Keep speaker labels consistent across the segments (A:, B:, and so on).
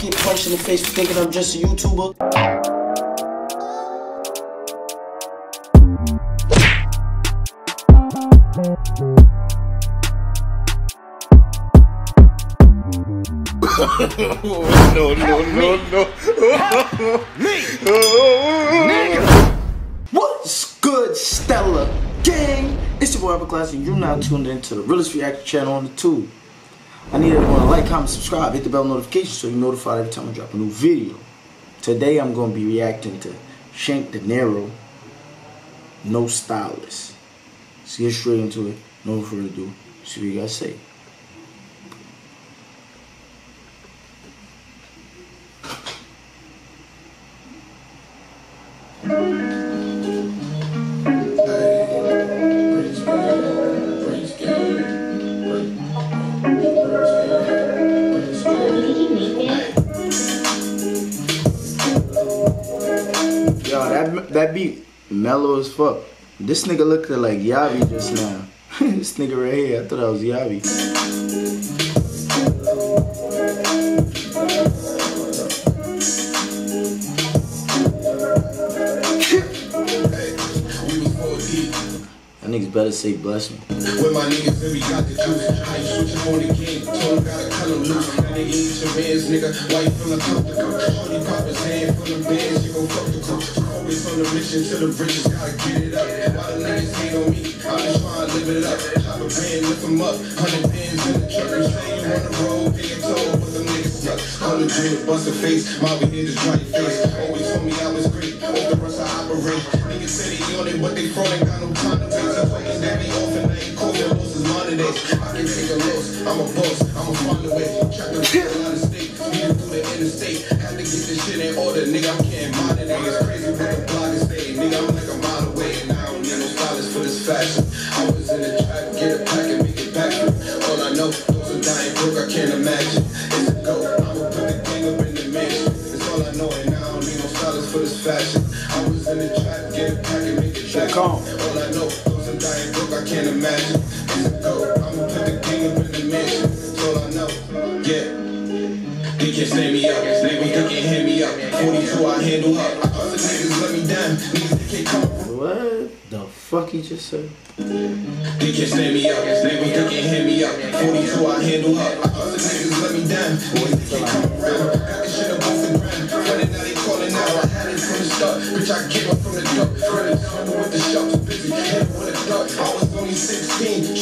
A: get punched in the face for thinking I'm just a YouTuber.
B: no, no, no, no.
A: What's good, Stella gang? It's your boy Upperclass, and you're now tuned into the Realest Reaction channel on the tube. I need everyone to like, comment, subscribe, hit the bell notification so you're notified every time I drop a new video. Today I'm going to be reacting to Shank Dinero, No Stylist. Let's get straight into it. No further ado. See what you guys say. That beat mellow as fuck. This nigga looked like Yavi just now. this nigga right here, I thought that was Yavi. That niggas better say bless me.
C: With my niggas and got the juice. How you switching on the? Told him gotta cut him loose. Nigga eat your mans, nigga. Why you feeling comfortable? Shorty pop his hand from the bands, you gon' fuck the crew. Always on the mission to the riches, gotta get it up. Why the niggas hate on me? I'm just trying to live it up. Chop a band, lift him up. Hundred bands in the. You say you on the road, pay dream to bust a face. We here to dry your face. Always told me I was great. Off the rest I operate. Niggas say they on it, but they fraud ain't got no time to waste. I'm that be off and I ain't cold. That loss is mine today. I can take a loss. I'm a boss. I'm a find a way. Track the out of state. To do the interstate. Had to get this shit in order. Nigga, I'm can't mind it. It's crazy what the block is staying. Nigga, I'm like a mile away. And I don't need no stylist for this fashion. I was in the trap, get a pack fashion. I was in the trap, get a pack and make it back. All I know, those are dying broke. I can't imagine. A go. I'ma put the gang up in the mansion. It's all I know. Yeah. They can't stand me up, they can't hear me up. 42 I handle up. I thought the niggas let me down. Niggas can't come
A: What the fuck he just said?
C: They can't stand me up, they can't hear me up. 42 I handle up. I thought the niggas let me down. Niggas can't come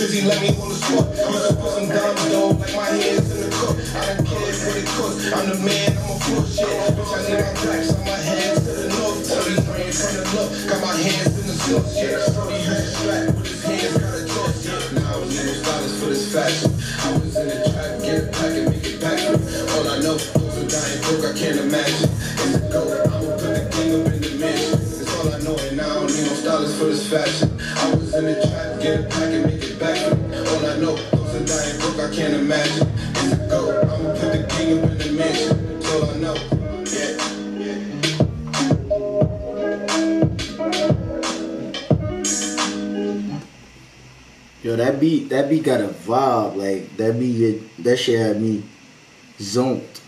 C: 16. Trizzy let me hold the spot. Used to put some dimes though, like my hands in the cup. I don't care what it costs. I'm the man, I'm a full shit. Bitch I need my blacks on my hands to the north. Tell me rain from the look. Got my hands in the source, yeah. Brody used to strap with his hands, got a toss, yeah. Now I was in stylist for this fashion. I was in the trap, get a pack and make it back. All I know, those are dying broke, I can't imagine. It's a go, I'ma put the king up in the mansion. It's all I know, and now I don't need no stylist for this fashion. I was in the trap, get a pack
A: Yo, that beat, that beat got a vibe. Like that beat, that shit had me zoned.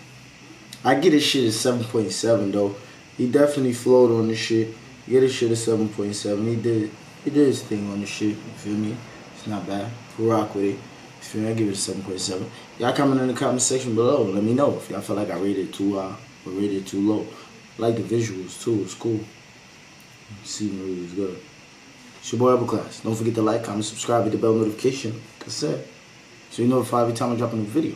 A: I get his shit at seven point seven though. He definitely flowed on this shit. Get his shit at seven point seven. He did, he did his thing on the shit. You feel me? It's not bad. Rock with it. You feel me? I give it a seven point seven. Y'all comment in the comment section below. Let me know if y'all feel like I rated it too high or rated it too low. I like the visuals too. It's cool. Scenery was good. It's your boy Upperclass. Don't forget to like, comment, subscribe, hit the bell notification. Like I said. So you're notified every time I drop a new video.